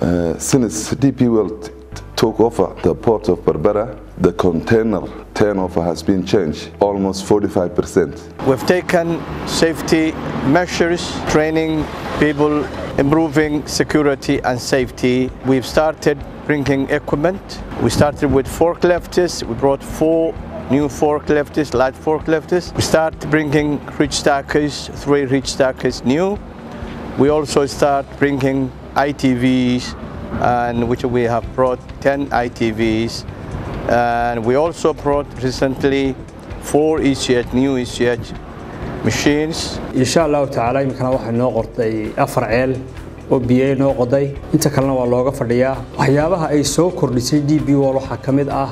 Uh, since DP World took over the port of Berbera, the container turnover has been changed almost 45%. We've taken safety measures, training people, improving security and safety. We've started bringing equipment. We started with forklifts. We brought four new forklifts, light forklifts. We start bringing reach stackers, three reach stackers new. We also start bringing ITVs, and which we have brought 10 ITVs. And we also brought recently four ECH, new ECH machines. insha allahu tacaala iminkana waxay noo qortay afar ceel oo biyo noo qoday inta kalena waa looga fadhiyaa waxyaabaha ay soo kordhisay d b wall waxaa ka mid ah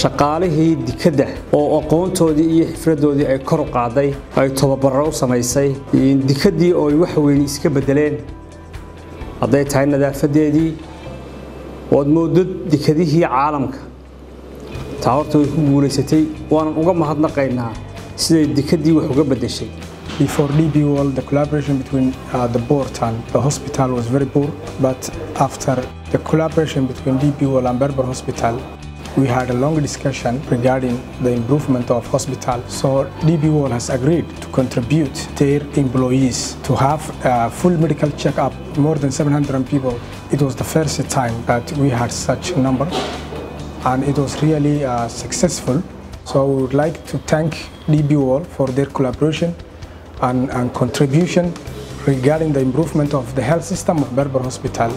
shaqaalihii dikadda oo aqoontoodii iyo xifradoodii ay kor u qaaday ay tobabaro u samaysay dikaddii oo ay wax weyn iska beddeleen hadday tahay nadaafadeedii ood mooddo dikadihii caalamka taa horta way ku guulaysatay waanan uga mahadnaqaynaa siday dikaddii wax uga beddeshay Before DB World, the collaboration between uh, the port and the hospital was very poor. But after the collaboration between DB World and Berber Hospital, we had a long discussion regarding the improvement of hospital. So DP has agreed to contribute their employees to have a full medical checkup, more than 700 people. It was the first time that we had such a number and it was really uh, successful. So we would like to thank DP for their collaboration and, and contribution regarding the improvement of the health system of Berber Hospital.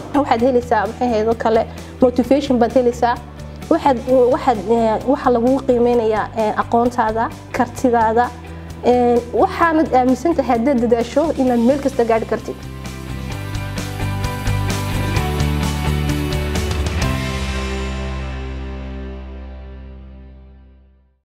kale motivation waxaa lagugu qiimeynayaa aqoontaada kartidaada waxaanad aaminsan tahay haddaad dadaasho inaad meel kasta gaari kartid